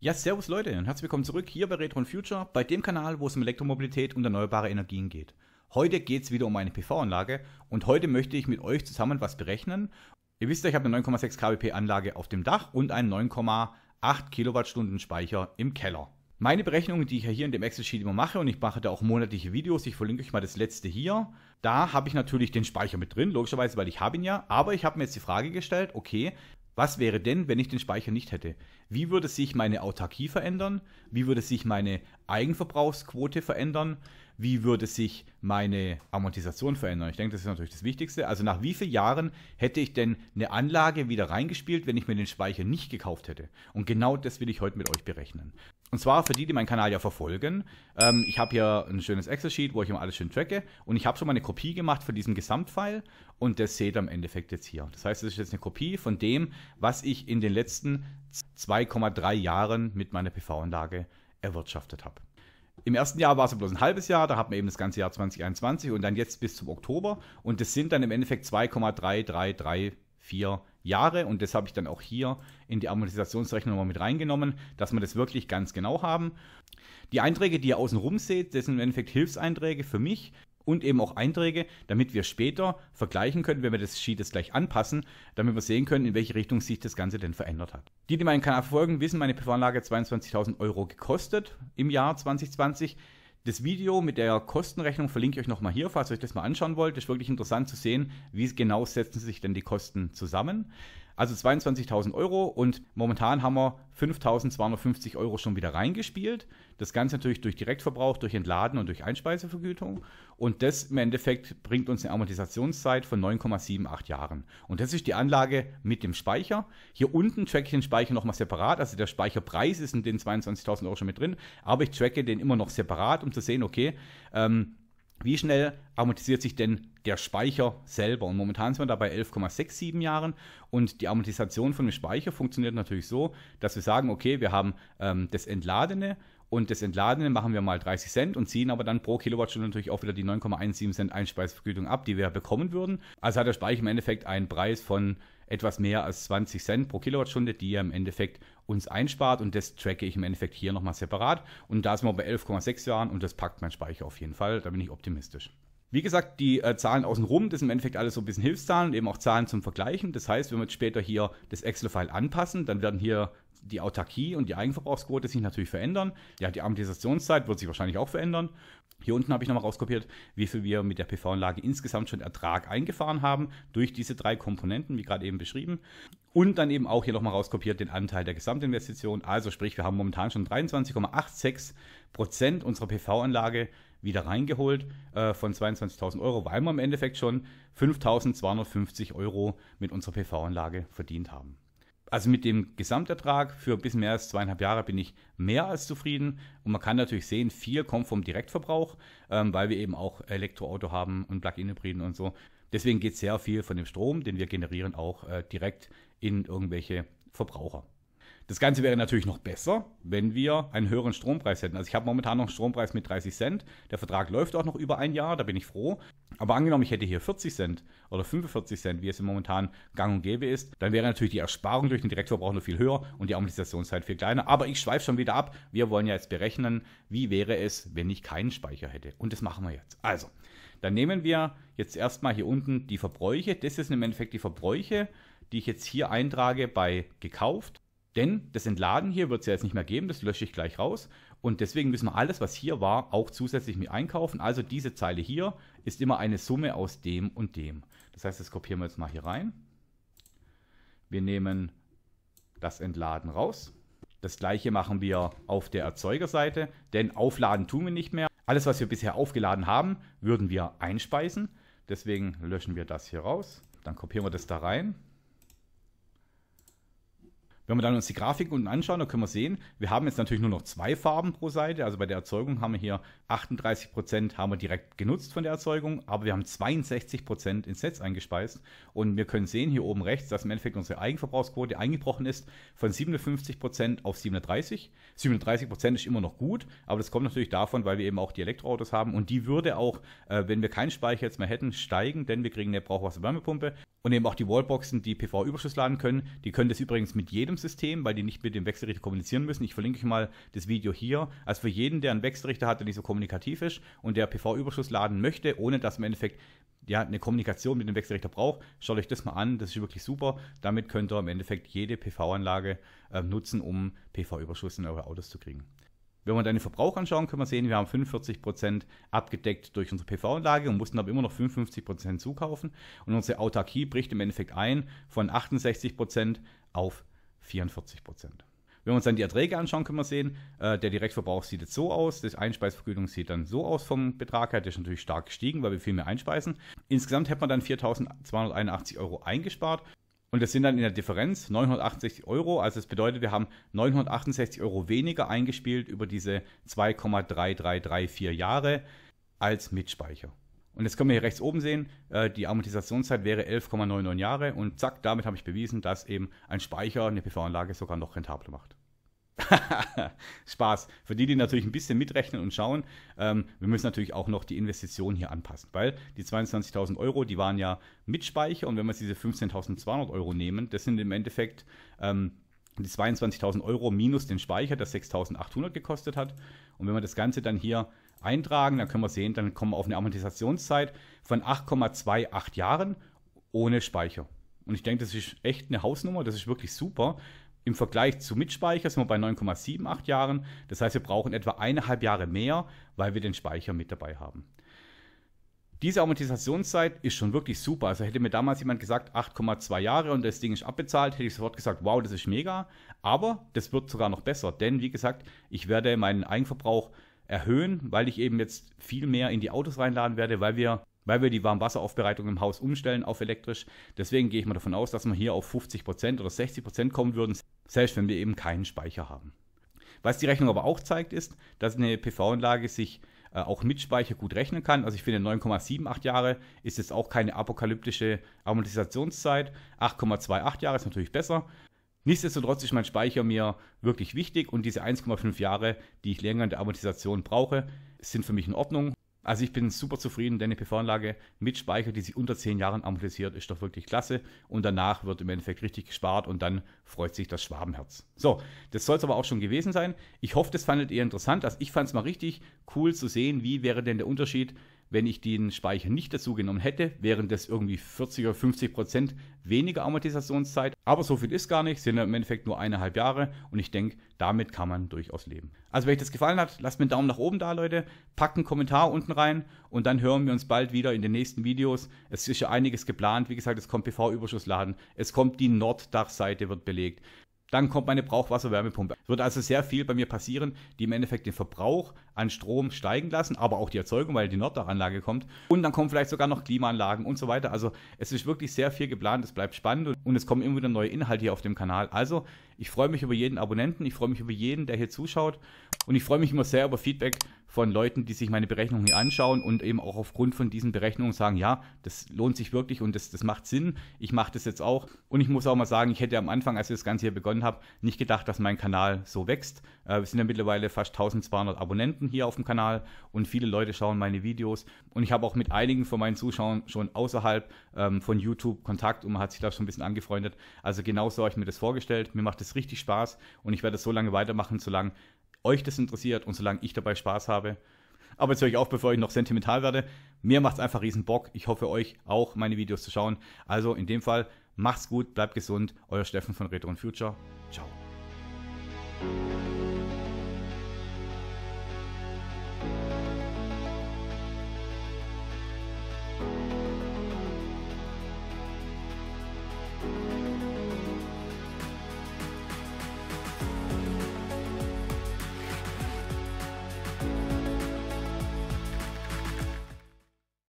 Ja, servus Leute und herzlich willkommen zurück hier bei Retro Future, bei dem Kanal, wo es um Elektromobilität und erneuerbare Energien geht. Heute geht es wieder um eine PV-Anlage und heute möchte ich mit euch zusammen was berechnen. Ihr wisst ja, ich habe eine 9,6 kWp Anlage auf dem Dach und einen 9,8 Kilowattstunden Speicher im Keller. Meine Berechnungen, die ich ja hier in dem Excel-Sheet immer mache und ich mache da auch monatliche Videos, ich verlinke euch mal das letzte hier, da habe ich natürlich den Speicher mit drin, logischerweise, weil ich habe ihn ja, aber ich habe mir jetzt die Frage gestellt, okay, was wäre denn, wenn ich den Speicher nicht hätte? Wie würde sich meine Autarkie verändern? Wie würde sich meine Eigenverbrauchsquote verändern? Wie würde sich meine Amortisation verändern? Ich denke, das ist natürlich das Wichtigste. Also nach wie vielen Jahren hätte ich denn eine Anlage wieder reingespielt, wenn ich mir den Speicher nicht gekauft hätte? Und genau das will ich heute mit euch berechnen. Und zwar für die, die meinen Kanal ja verfolgen. Ähm, ich habe hier ein schönes Excel-Sheet, wo ich immer alles schön tracke. Und ich habe schon mal eine Kopie gemacht von diesem Gesamtfile. Und das seht ihr im Endeffekt jetzt hier. Das heißt, das ist jetzt eine Kopie von dem, was ich in den letzten 2,3 Jahren mit meiner PV-Anlage erwirtschaftet habe. Im ersten Jahr war es bloß ein halbes Jahr, da hat man eben das ganze Jahr 2021 und dann jetzt bis zum Oktober. Und das sind dann im Endeffekt 2,3334 Jahre und das habe ich dann auch hier in die Amortisationsrechnung nochmal mit reingenommen, dass wir das wirklich ganz genau haben. Die Einträge, die ihr außen rum seht, das sind im Endeffekt Hilfseinträge für mich und eben auch Einträge, damit wir später vergleichen können, wenn wir das Sheet jetzt gleich anpassen, damit wir sehen können, in welche Richtung sich das Ganze denn verändert hat. Die, die meinen Kanal verfolgen, wissen, meine PV-Anlage 22.000 Euro gekostet im Jahr 2020. Das Video mit der Kostenrechnung verlinke ich euch nochmal hier, falls ihr euch das mal anschauen wollt. Ist wirklich interessant zu sehen, wie genau setzen sich denn die Kosten zusammen. Also 22.000 Euro und momentan haben wir 5.250 Euro schon wieder reingespielt. Das Ganze natürlich durch Direktverbrauch, durch Entladen und durch Einspeisevergütung. Und das im Endeffekt bringt uns eine Amortisationszeit von 9,78 Jahren. Und das ist die Anlage mit dem Speicher. Hier unten tracke ich den Speicher nochmal separat. Also der Speicherpreis ist in den 22.000 Euro schon mit drin. Aber ich tracke den immer noch separat, um zu sehen, okay, ähm, wie schnell amortisiert sich denn der Speicher selber? Und momentan sind wir da bei 11,67 Jahren und die Amortisation von dem Speicher funktioniert natürlich so, dass wir sagen, okay, wir haben ähm, das Entladene und das Entladene machen wir mal 30 Cent und ziehen aber dann pro Kilowattstunde natürlich auch wieder die 9,17 Cent Einspeisevergütung ab, die wir bekommen würden. Also hat der Speicher im Endeffekt einen Preis von etwas mehr als 20 Cent pro Kilowattstunde, die er im Endeffekt uns einspart und das tracke ich im Endeffekt hier nochmal separat. Und da sind wir bei 11,6 Jahren und das packt mein Speicher auf jeden Fall, da bin ich optimistisch. Wie gesagt, die äh, Zahlen außenrum, das sind im Endeffekt alles so ein bisschen Hilfszahlen und eben auch Zahlen zum Vergleichen. Das heißt, wenn wir jetzt später hier das Excel-File anpassen, dann werden hier die Autarkie und die Eigenverbrauchsquote sich natürlich verändern. Ja, die Amortisationszeit wird sich wahrscheinlich auch verändern. Hier unten habe ich nochmal rauskopiert, wie viel wir mit der PV-Anlage insgesamt schon Ertrag eingefahren haben durch diese drei Komponenten, wie gerade eben beschrieben. Und dann eben auch hier nochmal rauskopiert den Anteil der Gesamtinvestition. Also sprich, wir haben momentan schon 23,86 Prozent unserer PV-Anlage wieder reingeholt äh, von 22.000 Euro, weil wir im Endeffekt schon 5.250 Euro mit unserer PV-Anlage verdient haben. Also mit dem Gesamtertrag für ein bisschen mehr als zweieinhalb Jahre bin ich mehr als zufrieden. Und man kann natürlich sehen, viel kommt vom Direktverbrauch, ähm, weil wir eben auch Elektroauto haben und Plug-in-Hybriden und so. Deswegen geht sehr viel von dem Strom, den wir generieren, auch äh, direkt in irgendwelche Verbraucher. Das Ganze wäre natürlich noch besser, wenn wir einen höheren Strompreis hätten. Also ich habe momentan noch einen Strompreis mit 30 Cent. Der Vertrag läuft auch noch über ein Jahr, da bin ich froh. Aber angenommen, ich hätte hier 40 Cent oder 45 Cent, wie es momentan gang und gäbe ist, dann wäre natürlich die Ersparung durch den Direktverbrauch noch viel höher und die Amortisationszeit viel kleiner. Aber ich schweife schon wieder ab. Wir wollen ja jetzt berechnen, wie wäre es, wenn ich keinen Speicher hätte. Und das machen wir jetzt. Also, dann nehmen wir jetzt erstmal hier unten die Verbräuche. Das ist im Endeffekt die Verbräuche, die ich jetzt hier eintrage bei gekauft denn das Entladen hier wird es ja jetzt nicht mehr geben, das lösche ich gleich raus. Und deswegen müssen wir alles, was hier war, auch zusätzlich mit einkaufen. Also diese Zeile hier ist immer eine Summe aus dem und dem. Das heißt, das kopieren wir jetzt mal hier rein. Wir nehmen das Entladen raus. Das gleiche machen wir auf der Erzeugerseite, denn aufladen tun wir nicht mehr. Alles, was wir bisher aufgeladen haben, würden wir einspeisen. Deswegen löschen wir das hier raus. Dann kopieren wir das da rein. Wenn wir dann uns die Grafik unten anschauen, dann können wir sehen, wir haben jetzt natürlich nur noch zwei Farben pro Seite. Also bei der Erzeugung haben wir hier 38 Prozent haben wir direkt genutzt von der Erzeugung, aber wir haben 62 Prozent ins Netz eingespeist. Und wir können sehen hier oben rechts, dass im Endeffekt unsere Eigenverbrauchsquote eingebrochen ist von 57 Prozent auf 37. 37 Prozent ist immer noch gut, aber das kommt natürlich davon, weil wir eben auch die Elektroautos haben und die würde auch, äh, wenn wir keinen Speicher jetzt mehr hätten, steigen, denn wir kriegen eine Brauchwasserwärmepumpe Und eben auch die Wallboxen, die PV-Überschuss laden können. Die können das übrigens mit jedem System, weil die nicht mit dem Wechselrichter kommunizieren müssen. Ich verlinke euch mal das Video hier. Also für jeden, der einen Wechselrichter hat, der nicht so kommunikativ ist und der PV-Überschuss laden möchte, ohne dass im Endeffekt ja, eine Kommunikation mit dem Wechselrichter braucht, schaut euch das mal an. Das ist wirklich super. Damit könnt ihr im Endeffekt jede PV-Anlage äh, nutzen, um PV-Überschuss in eure Autos zu kriegen. Wenn wir dann den Verbrauch anschauen, können wir sehen, wir haben 45% abgedeckt durch unsere PV-Anlage und mussten aber immer noch 55% zukaufen. Und unsere Autarkie bricht im Endeffekt ein von 68% auf 44%. Wenn wir uns dann die Erträge anschauen, können wir sehen, äh, der Direktverbrauch sieht jetzt so aus, die Einspeisevergütung sieht dann so aus vom Betrag her, der ist natürlich stark gestiegen, weil wir viel mehr einspeisen. Insgesamt hätte man dann 4.281 Euro eingespart und das sind dann in der Differenz 968 Euro. Also das bedeutet, wir haben 968 Euro weniger eingespielt über diese 2,3334 Jahre als Mitspeicher. Und jetzt können wir hier rechts oben sehen, äh, die Amortisationszeit wäre 11,99 Jahre und zack, damit habe ich bewiesen, dass eben ein Speicher eine PV-Anlage sogar noch rentabler macht. Spaß. Für die, die natürlich ein bisschen mitrechnen und schauen, ähm, wir müssen natürlich auch noch die Investition hier anpassen, weil die 22.000 Euro, die waren ja mit Speicher und wenn wir diese 15.200 Euro nehmen, das sind im Endeffekt ähm, die 22.000 Euro minus den Speicher, der 6.800 gekostet hat. Und wenn wir das Ganze dann hier eintragen, dann können wir sehen, dann kommen wir auf eine Amortisationszeit von 8,28 Jahren ohne Speicher. Und ich denke, das ist echt eine Hausnummer, das ist wirklich super, im Vergleich zu Mitspeicher sind wir bei 9,78 Jahren. Das heißt, wir brauchen etwa eineinhalb Jahre mehr, weil wir den Speicher mit dabei haben. Diese Amortisationszeit ist schon wirklich super. Also hätte mir damals jemand gesagt, 8,2 Jahre und das Ding ist abbezahlt, hätte ich sofort gesagt, wow, das ist mega. Aber das wird sogar noch besser, denn wie gesagt, ich werde meinen Eigenverbrauch erhöhen, weil ich eben jetzt viel mehr in die Autos reinladen werde, weil wir weil wir die Warmwasseraufbereitung im Haus umstellen auf elektrisch. Deswegen gehe ich mal davon aus, dass wir hier auf 50% oder 60% kommen würden, selbst wenn wir eben keinen Speicher haben. Was die Rechnung aber auch zeigt, ist, dass eine PV-Anlage sich äh, auch mit Speicher gut rechnen kann. Also ich finde 9,78 Jahre ist jetzt auch keine apokalyptische Amortisationszeit. 8,28 Jahre ist natürlich besser. Nichtsdestotrotz ist mein Speicher mir wirklich wichtig und diese 1,5 Jahre, die ich länger in der Amortisation brauche, sind für mich in Ordnung. Also ich bin super zufrieden, denn eine PV-Anlage mit Speicher, die sich unter 10 Jahren amortisiert, ist doch wirklich klasse. Und danach wird im Endeffekt richtig gespart und dann freut sich das Schwabenherz. So, das soll es aber auch schon gewesen sein. Ich hoffe, das fandet ihr interessant. Also ich fand es mal richtig cool zu sehen, wie wäre denn der Unterschied, wenn ich den Speicher nicht dazu genommen hätte, wären das irgendwie 40 oder 50 Prozent weniger Amortisationszeit. Aber so viel ist gar nicht, sind im Endeffekt nur eineinhalb Jahre und ich denke, damit kann man durchaus leben. Also, wenn euch das gefallen hat, lasst mir einen Daumen nach oben da, Leute. Packt einen Kommentar unten rein und dann hören wir uns bald wieder in den nächsten Videos. Es ist ja einiges geplant. Wie gesagt, es kommt PV-Überschussladen. Es kommt die Norddachseite, wird belegt. Dann kommt meine Brauchwasserwärmepumpe. Es wird also sehr viel bei mir passieren, die im Endeffekt den Verbrauch an Strom steigen lassen, aber auch die Erzeugung, weil die Norddachanlage kommt. Und dann kommen vielleicht sogar noch Klimaanlagen und so weiter. Also es ist wirklich sehr viel geplant, es bleibt spannend und es kommen immer wieder neue Inhalte hier auf dem Kanal. Also ich freue mich über jeden Abonnenten, ich freue mich über jeden, der hier zuschaut und ich freue mich immer sehr über Feedback von Leuten, die sich meine Berechnungen hier anschauen und eben auch aufgrund von diesen Berechnungen sagen, ja, das lohnt sich wirklich und das, das macht Sinn. Ich mache das jetzt auch. Und ich muss auch mal sagen, ich hätte am Anfang, als ich das Ganze hier begonnen habe, nicht gedacht, dass mein Kanal so wächst. Äh, wir sind ja mittlerweile fast 1200 Abonnenten hier auf dem Kanal und viele Leute schauen meine Videos. Und ich habe auch mit einigen von meinen Zuschauern schon außerhalb ähm, von YouTube Kontakt und man hat sich da schon ein bisschen angefreundet. Also genauso habe ich mir das vorgestellt. Mir macht das richtig Spaß und ich werde es so lange weitermachen, solange euch das interessiert und solange ich dabei Spaß habe. Aber jetzt höre ich auf, bevor ich noch sentimental werde. Mir macht es einfach riesen Bock. Ich hoffe euch auch meine Videos zu schauen. Also in dem Fall, macht's gut, bleibt gesund. Euer Steffen von Retro Future. Ciao.